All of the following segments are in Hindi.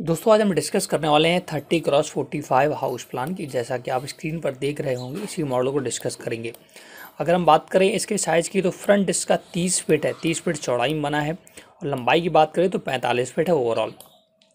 दोस्तों, आज हम डिस्कस करने वाले हैं thirty cross forty five house plan की, जैसा कि आप स्क्रीन पर देख रहे होंगे, इसी मॉडल को डिस्कस करेंगे। अगर हम बात करें इसके साइज़ की तो फ्रंट इसका तीस फिट है, तीस फिट चौड़ाई में बना है, और लंबाई की बात करें तो पैंतालीस फिट है ओवरऑल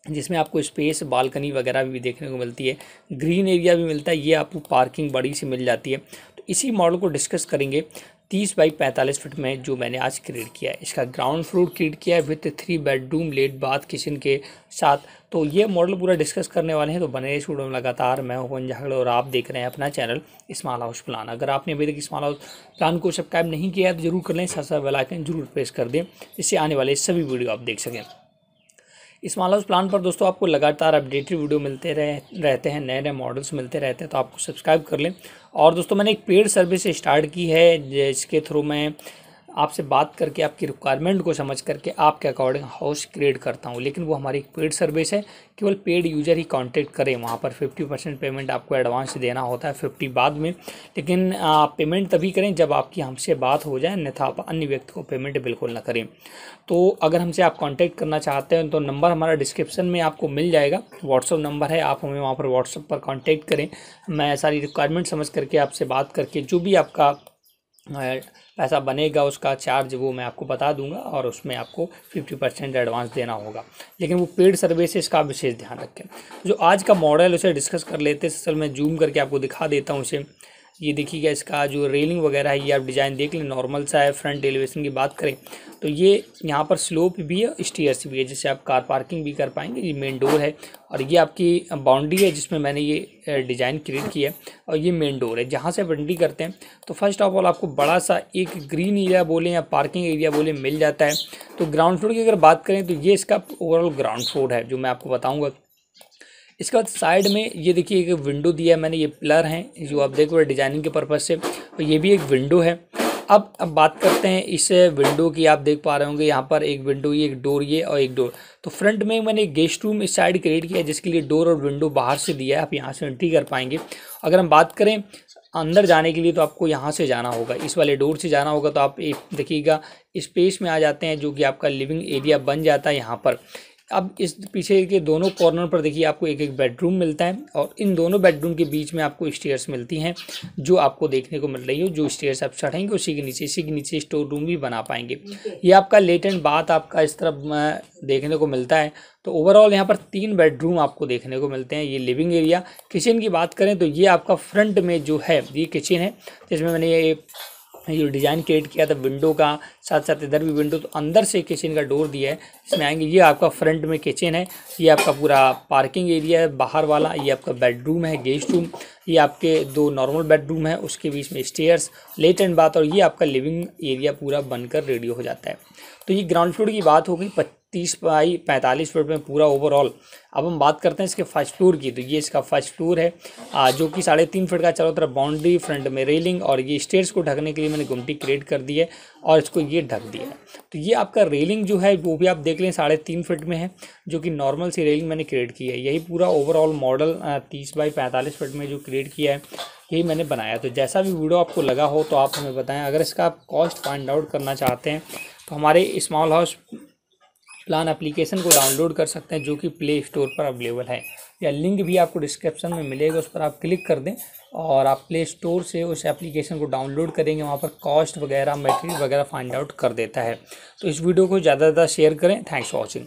जिसमें आपको स्पेस बालकनी वगैरह भी देखने को मिलती है ग्रीन एरिया भी मिलता है, ये आपको पार्किंग बड़ी सी मिल जाती है। इसी मॉडल को डिस्कस करेंगे तीस बाई पैंतालीस फीट में जो मैंने आज क्रिएट किया है। इसका ग्राउंड फ्लोर क्रिएट किया है with three bedroom late bath kitchen के साथ। तो ये मॉडल पूरा डिस्कस करने वाले हैं तो बने इस वीडियो में लगातार। मैं हूँ झागड़ और आप देख रहे हैं अपना चैनल स्मॉल हाउस प्लान अगर आपने अभी तक स्मॉल हाउस प्लान को सब्सक्राइब नहीं किया है तो ज़रूर कर लें। साथ साथ बेल आइकन ज़रूर प्रेस कर दें। इससे आने वाले सभी वीडियो आप देख सकें। स्मॉल हाउस प्लान पर दोस्तों आपको लगातार अपडेटेड वीडियो मिलते रहे, रहते हैं नए नए मॉडल्स मिलते रहते हैं तो आपको सब्सक्राइब कर लें। और दोस्तों मैंने एक पेड सर्विस स्टार्ट की है, जिसके थ्रू मैं आपसे बात करके, आपकी रिक्वायरमेंट को समझ करके आपके अकॉर्डिंग हाउस क्रिएट करता हूँ। लेकिन वो हमारी पेड सर्विस है, केवल पेड यूज़र ही कांटेक्ट करें। वहाँ पर फिफ्टी परसेंट पेमेंट आपको एडवांस देना होता है फिफ्टी बाद में। लेकिन आप पेमेंट तभी करें जब आपकी हमसे बात हो जाए, अन्यथा आप अन्य व्यक्ति को पेमेंट बिल्कुल ना करें। तो अगर हमसे आप कॉन्टैक्ट करना चाहते हैं तो नंबर हमारा डिस्क्रिप्शन में आपको मिल जाएगा। व्हाट्सअप नंबर है, आप हमें वहाँ पर व्हाट्सअप पर कॉन्टैक्ट करें। मैं सारी रिक्वायरमेंट समझ करके आपसे बात करके, जो भी आपका पैसा बनेगा उसका चार्ज वो मैं आपको बता दूँगा और उसमें आपको फिफ्टी परसेंट एडवांस देना होगा। लेकिन वो पेड सर्विसेज़ का विशेष ध्यान रखें। जो आज का मॉडल उसे डिस्कस कर लेते हैं सर मैं जूम करके आपको दिखा देता हूँ उसे ये देखिएगा इसका जो रेलिंग वगैरह है, ये आप डिज़ाइन देख लें नॉर्मल सा है फ्रंट एलिवेशन की बात करें तो ये यहाँ पर स्लोप भी है स्टीयर्स भी है, जिससे आप कार पार्किंग भी कर पाएँगे, ये मेन डोर है, और ये आपकी बाउंड्री है, जिसमें मैंने ये डिज़ाइन क्रिएट किया है, और ये मेन डोर है। जहाँ से आप एंट्री करते हैं तो फ़र्स्ट ऑफ़ ऑल आपको बड़ा सा एक ग्रीन एरिया बोले या पार्किंग एरिया बोले, मिल जाता है। तो ग्राउंड फ्लोर की अगर बात करें तो ये इसका ओवरऑल ग्राउंड फ्लोर है, जो मैं आपको बताऊँगा इसके बाद साइड में ये देखिए एक विंडो दिया है, मैंने ये पिलर हैं, जो आप देख रहे डिज़ाइनिंग के पर्पज़ से, और ये भी एक विंडो है। अब अब बात करते हैं इस विंडो की, आप देख पा रहे होंगे यहाँ पर एक विंडो, ये एक डोर, ये और एक डोर। तो फ्रंट में मैंने एक गेस्ट रूम इस साइड क्रिएट किया जिसके लिए डोर और विंडो बाहर से दिया है, आप यहाँ से एंट्री कर पाएँगे। अगर हम बात करें अंदर जाने के लिए तो आपको यहाँ से जाना होगा, इस वाले डोर से जाना होगा। तो आप एक, देखिएगा स्पेस में आ जाते हैं, जो कि आपका लिविंग एरिया बन जाता है यहाँ पर। अब इस पीछे के दोनों कॉर्नर पर देखिए आपको एक एक बेडरूम मिलता है और इन दोनों बेडरूम के बीच में आपको स्टेयर्स मिलती हैं जो आपको देखने को मिल रही हो जो स्टेयर्स आप चढ़ेंगे उसी के नीचे इसी के नीचे स्टोर रूम भी बना पाएँगे। ये आपका लेट एंड बात आपका इस तरफ़ देखने को मिलता है। तो ओवरऑल यहाँ पर तीन बेडरूम आपको देखने को मिलते हैं ये लिविंग एरिया किचन की बात करें तो ये आपका फ्रंट में जो है ये किचन है जिसमें मैंने ये जो डिज़ाइन क्रिएट किया था विंडो का साथ साथ इधर भी विंडो तो अंदर से किचन का डोर दिया है। इसमें आएँगे, ये आपका फ्रंट में किचन है, ये आपका पूरा पार्किंग एरिया है, बाहर वाला, ये आपका बेडरूम है गेस्ट रूम ये आपके दो नॉर्मल बेडरूम है, उसके बीच में स्टेयर्स लेट एंड बात और ये आपका लिविंग एरिया पूरा बनकर रेडी हो जाता है। तो ये ग्राउंड फ्लोर की बात हो गई तीस बाई पैंतालीस फीट में पूरा ओवरऑल अब हम बात करते हैं इसके फ़र्स्ट फ्लोर की तो ये इसका फ़र्स्ट फ्लोर है। जो कि साढ़े तीन फीट का चारों तरफ़ बाउंड्री फ्रंट में रेलिंग और ये स्टेयर्स को ढकने के लिए मैंने गुमटी क्रिएट कर दी है और इसको ये ढक दिया है। तो ये आपका रेलिंग जो है, वो भी आप देख लें साढ़े तीन फीट में है, जो कि नॉर्मल सी रेलिंग मैंने क्रिएट की है। यही पूरा ओवरऑल मॉडल तीस बाई पैंतालीस फीट में जो क्रिएट किया है, यही मैंने बनाया। तो जैसा भी वीडियो आपको लगा हो तो आप हमें बताएँ। अगर इसका आप कॉस्ट फाइंड आउट करना चाहते हैं तो हमारे स्मॉल हाउस प्लान एप्लीकेशन को डाउनलोड कर सकते हैं जो कि प्ले स्टोर पर अवेलेबल है। या लिंक भी आपको डिस्क्रिप्शन में मिलेगा, उस पर आप क्लिक कर दें और आप प्ले स्टोर से उस एप्लीकेशन को डाउनलोड करेंगे, वहाँ पर कॉस्ट वगैरह, मटेरियल वगैरह फाइंड आउट कर देता है। तो इस वीडियो को ज़्यादा से ज़्यादा शेयर करें। Thanks for watching.